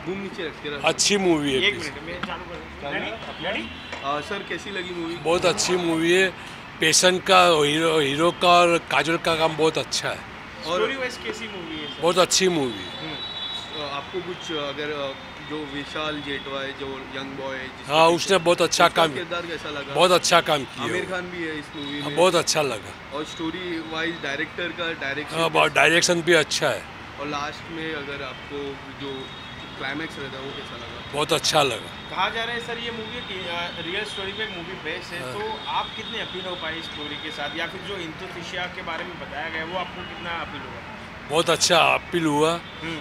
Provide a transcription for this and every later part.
अच्छी मूवी है एक मिनट मैं चालू कर दूँ। रेडी रेडी आ, सर कैसी लगी मूवी बहुत अच्छी मूवी है। पेशेंट का हीरो हीरो का और काजल का काम बहुत अच्छा है। और कैसी मूवी है सर बहुत अच्छी मूवी है। आपको कुछ अगर जो विशाल जेठवा है जो यंग बॉय है हाँ उसने बहुत अच्छा काम किरदार कैसा लगा? बहुत अच्छा काम किया। आमिर खान भी है इस मूवी हाँ, में। बहुत अच्छा लगा। और स्टोरी वाइज डायरेक्टर का हाँ डायरेक्शन डायरेक्शन भी अच्छा है। और लास्ट में अगर आपको जो क्लाइमैक्स रहता है वो कैसा लगा? बहुत अच्छा लगा। कहा जा रहा है सर ये मूवी की रियल स्टोरी पे मूवी बेस्ड है हाँ। तो आप कितने अपील हो पाए स्टोरी के साथ? या फिर जो इंतोफिशिया के बारे में बताया गया वो आपको कितना अपील हुआ? बहुत अच्छा अपील हुआ। हम्म।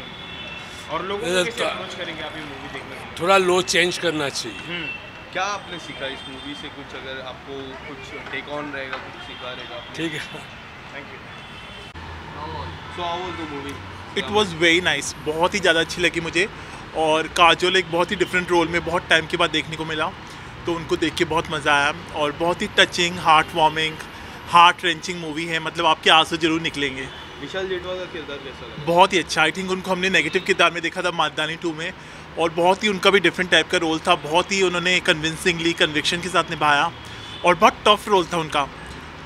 और लोगों को ये कैसे तो- करेंगे आप ये मूवी देखने थोड़ा लो चेंज करना चाहिए। हम्म। क्या आपने सीखा इस मूवी से? कुछ अगर आपको कुछ टेक ऑन रहेगा कुछ सीखा रहेगा ठीक है। Thank you so how was the movie it was very nice बहुत ही ज़्यादा अच्छी लगी मुझे। और काजोल एक बहुत ही डिफरेंट रोल में बहुत टाइम के बाद देखने को मिला तो उनको देख के बहुत मज़ा आया और बहुत ही touching heart warming heart wrenching movie है। मतलब आपके आँसू ज़रूर निकलेंगे। विशाल जेटवा का किरदार कैसा लगा? बहुत ही अच्छा। आई थिंक उनको हमने नेगेटिव किरदार में देखा था मादानी टू में और बहुत ही उनका भी डिफरेंट टाइप का रोल था। बहुत ही उन्होंने कन्विंसिंगली कन्विक्शन के साथ निभाया और बहुत टफ रोल था उनका।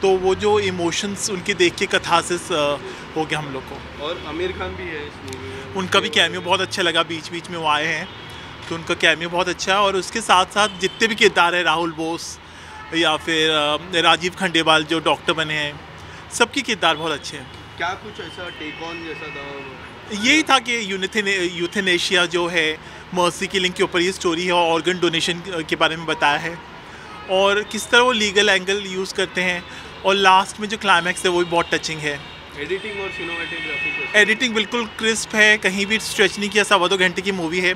तो वो जो इमोशंस उनके देख के कथासिस हो गया हम लोग को। और आमिर खान भी है इस मूवी में। उनका भी कैमियो बहुत अच्छा लगा बीच बीच में वो आए हैं तो उनका कैमियो बहुत अच्छा है और उसके साथ साथ जितने भी किरदार हैं राहुल बोस या फिर राजीव खंडेवाल जो डॉक्टर बने हैं सबके किरदार बहुत अच्छे हैं। क्या कुछ ऐसा टेक ऑन जैसा था? यही था कि यूथेनेशिया जो है मर्सी लिंक के ऊपर ये स्टोरी है और ऑर्गन डोनेशन के बारे में बताया है और किस तरह वो लीगल एंगल यूज़ करते हैं और लास्ट में जो क्लाइमैक्स है वो भी बहुत टचिंग है। एडिटिंग और सिनेमाटोग्राफी एडिटिंग बिल्कुल क्रिस्प है कहीं भी स्ट्रेच नहीं किया सवा दो घंटे की मूवी है।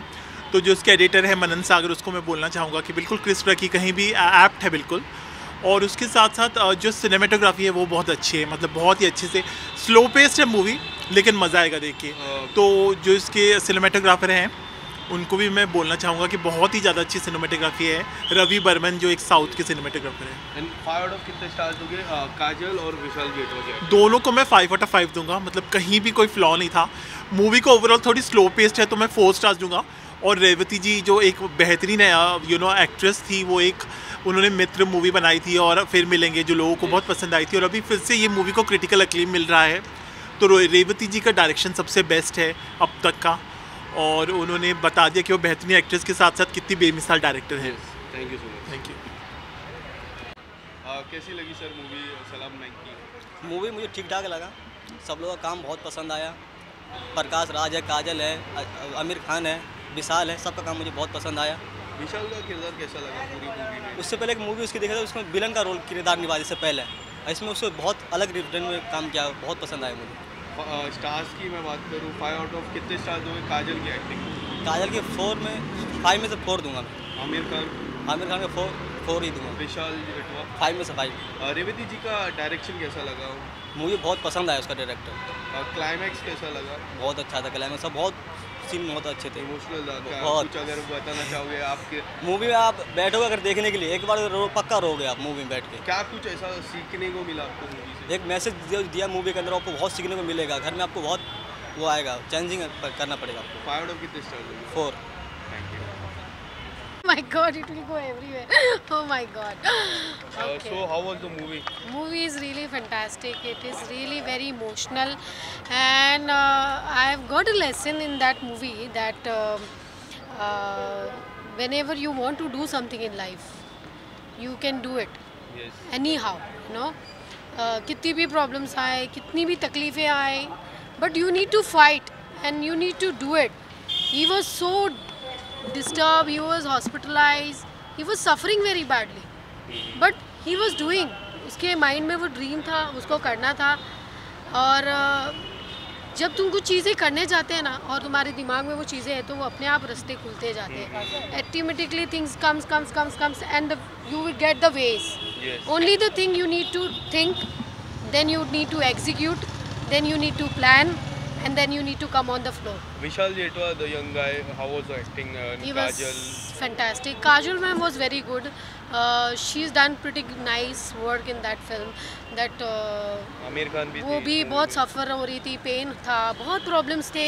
तो जो उसके एडिटर है मनन सागर उसको मैं बोलना चाहूँगा कि बिल्कुल क्रिस्प रखी कहीं भी एप्ट है बिल्कुल। और उसके साथ साथ जो सिनेमाटोग्राफी है वो बहुत अच्छी है मतलब बहुत ही अच्छे से स्लो पेस्ड है मूवी लेकिन मज़ा आएगा देख के। तो जो इसके सिनेमेटोग्राफर हैं उनको भी मैं बोलना चाहूँगा कि बहुत ही ज़्यादा अच्छी सिनेमेटोग्राफी है। रवि बर्मन जो एक साउथ के सिनेमेटोग्राफर हैं। एंड फाइव आउट ऑफ़ कितने स्टार्स दोगे? काजल और विशाल दोनों को मैं फाइव आउट ऑफ़ फाइव दूँगा। मतलब कहीं भी कोई फ्लॉ नहीं था। मूवी को ओवरऑल थोड़ी स्लो पेस्ड है तो मैं फोर स्टार्स दूँगा। और रेवती जी जो एक बेहतरीन यू नो एक्ट्रेस थी वो एक उन्होंने मित्र मूवी बनाई थी और फिर मिलेंगे जो लोगों को बहुत पसंद आई थी। और अभी फिर से ये मूवी को क्रिटिकल अक्लीम मिल रहा है। तो रेवती जी का डायरेक्शन सबसे बेस्ट है अब तक का। और उन्होंने बता दिया कि वो बेहतरीन एक्ट्रेस के साथ साथ कितनी बेमिसाल डायरेक्टर है। Thank you so much thank you कैसी लगी सर मूवी सलाम नाइक की मूवी मुझे ठीक ठाक लगा। सब लोगों का काम बहुत पसंद आया। प्रकाश राज है काजल है आमिर खान है विशाल है सबका काम मुझे बहुत पसंद आया। विशाल का किरदार कैसा लगा पूरी मूवी में? उससे पहले एक मूवी उसकी देखा था उसमें विलन का रोल किरदार निभा इससे पहले। इसमें उसने बहुत अलग रिटर्न में काम किया बहुत पसंद आया मुझे। स्टार्स की मैं बात करूँ फाइव आउट ऑफ़ कितने स्टार्स दोगे? काजल की एक्टिंग काजल के फोर में फाइव में से फोर दूँगा मैं। आमिर खान। आमिर खान के फोर फोर ही दूँगा। विशाल फाइव में से फाइव रेवती जी का डायरेक्शन कैसा लगा? मुझे बहुत पसंद आया उसका डायरेक्टर क्लाइमैक्स कैसा लगा? बहुत अच्छा था क्लाइमैक्स बहुत सीन बहुत अच्छे थे। इमोशनल बहुत। कुछ अगर बताना चाहोगे आपके? मूवी में आप बैठोगे अगर देखने के लिए एक बार रो पक्का रहोगे आप मूवी में बैठ के। क्या कुछ ऐसा सीखने को मिला आपको मूवी से? एक मैसेज जो दिया मूवी के अंदर आपको बहुत सीखने को मिलेगा। घर में आपको बहुत वो आएगा चेंजिंग करना पड़ेगा आपको। फाइव कितने star four my god, it will go everywhere. Oh my god. Okay. So how was the movie movie Movie is really fantastic. It is really very emotional, and uh, I have got a lesson in that movie that um uh, whenever you want to do something in life, you can do it yes anyhow. You know, uh, कितनी भी problems आए, कितनी भी तकलीफें आए, but you need to fight and you need to do it. He was so disturbed. He was hospitalized. He was suffering very badly. But he was doing उसके mind में वो ड्रीम था उसको करना था और जब तुम कुछ चीज़ें करने जाते हैं ना और तुम्हारे दिमाग में वो चीज़ें हैं तो वो अपने आप रास्ते खुलते जाते हैं automatically things comes comes comes comes and you will get the ways only the thing you need to think then you need to execute then you need to plan and then you need to come on the floor Vishal Jethwa the young guy how was the acting He was fantastic. Kajol ma'am was very good. Uh, she's done pretty nice work in that film. That uh, Aamir Khan भी वो भी बहुत सफ़र हो रही थी pen था बहुत problems थे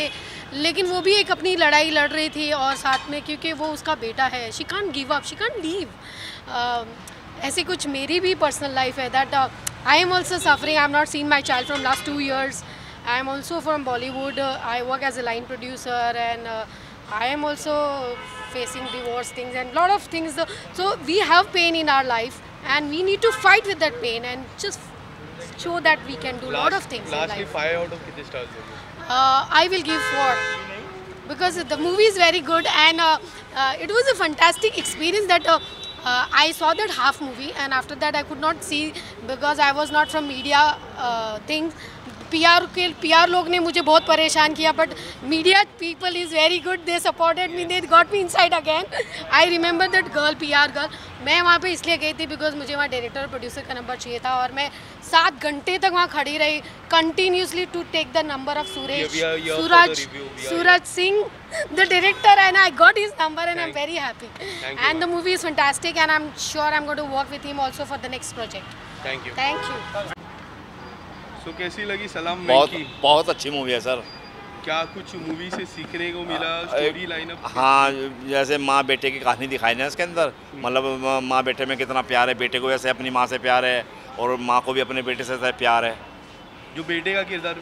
लेकिन वो भी एक अपनी लड़ाई लड़ रही थी और साथ में क्योंकि वो उसका बेटा है she can't give up she can't leave ऐसे कुछ मेरी भी पर्सनल लाइफ है that I am also suffering I am not seen my child from last two years I'm also from Bollywood. Uh, I work as a line producer and uh, I am also facing divorce things and lot of things. So we have pain in our life and we need to fight with that pain and just show that we can do a lot of things lastly, in life. 5 out of kitne stars uh, I will give 4 because the movie is very good and uh, uh, it was a fantastic experience that uh, uh, I saw that half movie and after that I could not see because I was not from media uh, things P R के P R लोग ने मुझे बहुत परेशान किया but media people is very good they supported me they got me inside again I remember that girl P R girl मैं वहाँ पे इसलिए गई थी बिकॉज़ मुझे वहाँ डायरेक्टर प्रोड्यूसर का नंबर चाहिए था और मैं सात घंटे तक वहाँ खड़ी रही continuously to take the number of Suraj Suraj Suraj Singh the director and I got is number and I am very happy and the movie is fantastic and I am sure I am got to work with him also for the next project thank you thank you so कैसी लगी सलाम बहुत की बहुत अच्छी movie है sir. क्या कुछ मूवी से सीखने को मिला स्टोरी लाइनअप हाँ जैसे माँ बेटे की कहानी दिखाई ना इसके अंदर। मतलब माँ बेटे में कितना प्यार है बेटे को जैसे अपनी माँ से प्यार है और माँ को भी अपने बेटे से प्यार है। जो बेटे का किरदार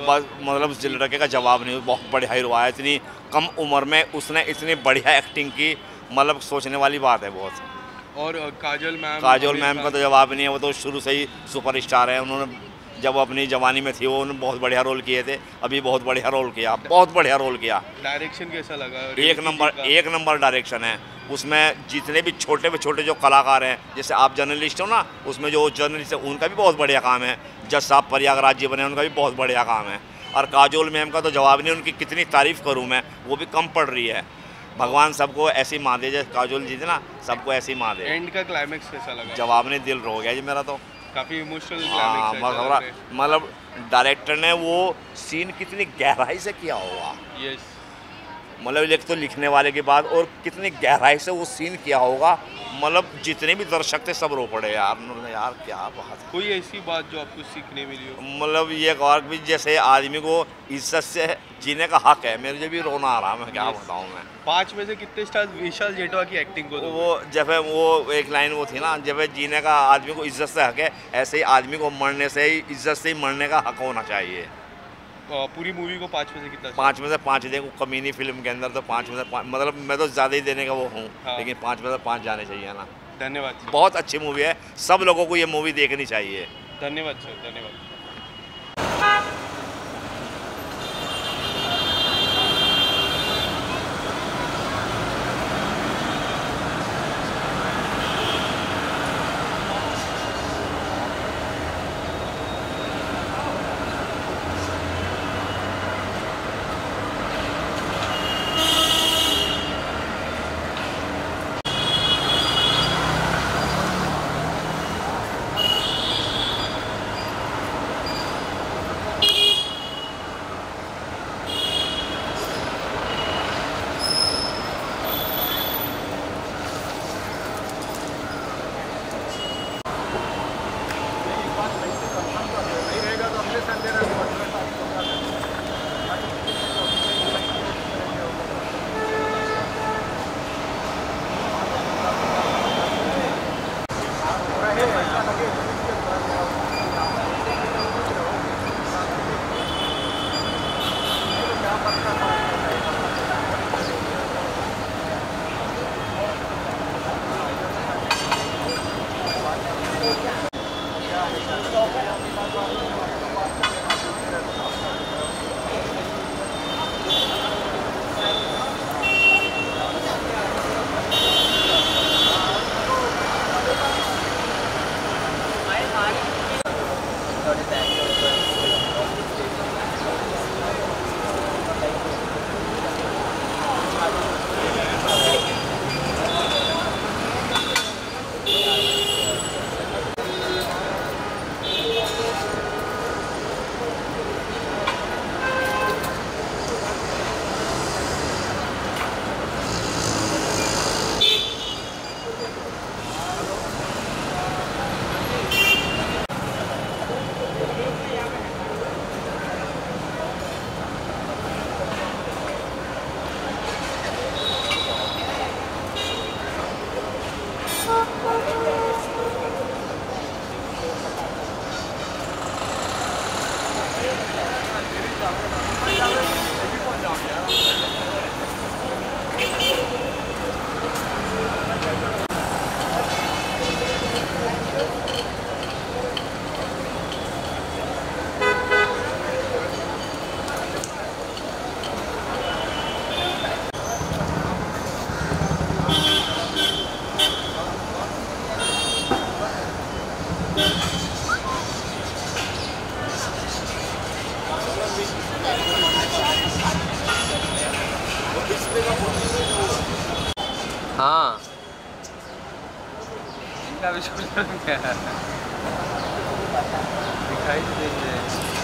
बस मतलब उस लड़के का जवाब नहीं बहुत बढ़िया हीरो आया इतनी कम उम्र में उसने इतनी बढ़िया एक्टिंग की मतलब सोचने वाली बात है बहुत। और काजल मैम काजल मैम का तो जवाब नहीं है वो तो शुरू से ही सुपर स्टार है उन्होंने जब वो अपनी जवानी में थी वो उन्होंने बहुत बढ़िया रोल किए थे। अभी बहुत बढ़िया रोल किया बहुत बढ़िया रोल किया। डायरेक्शन कैसा लगा? एक नंबर एक नंबर डायरेक्शन है। उसमें जितने भी छोटे में छोटे जो कलाकार हैं जैसे आप जर्नलिस्ट हो ना उसमें जो जर्नलिस्ट है उनका भी बहुत बढ़िया काम है। जज साहब प्रयागराज जी बने उनका भी बहुत बढ़िया काम है। और काजोल मैम का तो जवाब नहीं उनकी कितनी तारीफ़ करूँ मैं वो भी कम पड़ रही है। भगवान सबको ऐसी माँ दे जैसे काजोल जी थे ना सबको ऐसी माँ दे। एंड का क्लाइमेक्स कैसा लगा? जवाब नहीं दिल रो गया जी मेरा तो। काफ़ी इमोशनल हाँ मतलब मतलब डायरेक्टर ने वो सीन कितनी गहराई से किया होगा यस मतलब एक तो लिखने वाले के बाद और कितनी गहराई से वो सीन किया होगा। मतलब जितने भी दर्शक थे सब रो पड़े यार। उन्होंने यार क्या बात है। कोई ऐसी बात जो आपको सीखने मिली हो? मतलब ये और भी जैसे आदमी को इज़्ज़त से जीने का हक है मेरे भी रोना आ रहा है मैं क्या बताऊँ मैं। पाँच में से कितने स्टार्स विशाल जेठवा की एक्टिंग को? वो जब है वो एक लाइन वो थी ना जब है जीने का आदमी को इज़्ज़त से हक है ऐसे ही आदमी को मरने से ही इज़्ज़त से ही मरने का हक होना चाहिए। पूरी मूवी को पाँच में से कितना पाँच में से पाँच देखो कमीनी फ़िल्म के अंदर तो पाँच में से पाँच मतलब मैं तो ज़्यादा ही देने का वो हूँ हाँ। लेकिन पाँच में से पाँच जाने चाहिए ना? धन्यवाद बहुत अच्छी मूवी है सब लोगों को ये मूवी देखनी चाहिए। धन्यवाद सर धन्यवाद। हाँ। इनका भी दिखाई दे